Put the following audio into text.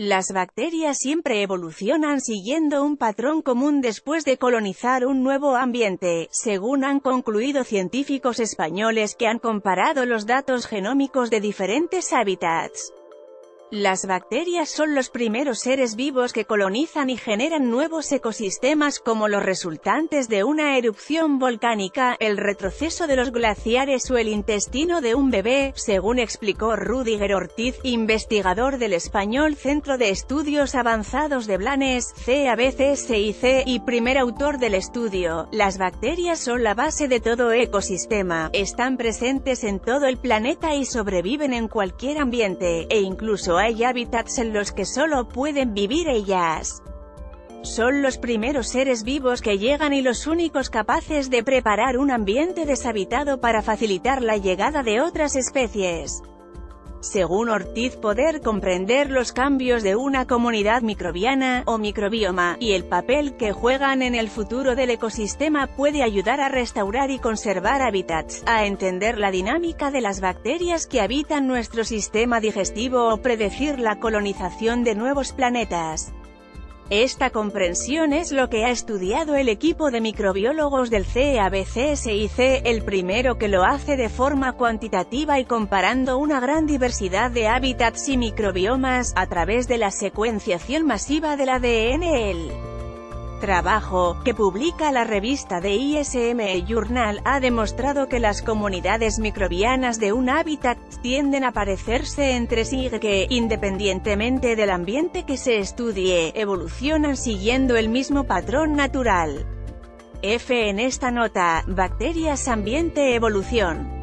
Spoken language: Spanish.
Las bacterias siempre evolucionan siguiendo un patrón común después de colonizar un nuevo ambiente, según han concluido científicos españoles que han comparado los datos genómicos de diferentes hábitats. Las bacterias son los primeros seres vivos que colonizan y generan nuevos ecosistemas como los resultantes de una erupción volcánica, el retroceso de los glaciares o el intestino de un bebé, según explicó Rudiger Ortiz, investigador del Español Centro de Estudios Avanzados de Blanes, CABCSIC, y primer autor del estudio. Las bacterias son la base de todo ecosistema, están presentes en todo el planeta y sobreviven en cualquier ambiente, e incluso hay hábitats en los que solo pueden vivir ellas. Son los primeros seres vivos que llegan y los únicos capaces de preparar un ambiente deshabitado para facilitar la llegada de otras especies. Según Ortiz poder comprender los cambios de una comunidad microbiana, o microbioma, y el papel que juegan en el futuro del ecosistema puede ayudar a restaurar y conservar hábitats, a entender la dinámica de las bacterias que habitan nuestro sistema digestivo o predecir la colonización de nuevos planetas. Esta comprensión es lo que ha estudiado el equipo de microbiólogos del CABCSIC, el primero que lo hace de forma cuantitativa y comparando una gran diversidad de hábitats y microbiomas, a través de la secuenciación masiva del ADN trabajo, que publica la revista de ISM Journal, ha demostrado que las comunidades microbianas de un hábitat tienden a parecerse entre sí y que, independientemente del ambiente que se estudie, evolucionan siguiendo el mismo patrón natural. F en esta nota, Bacterias Ambiente Evolución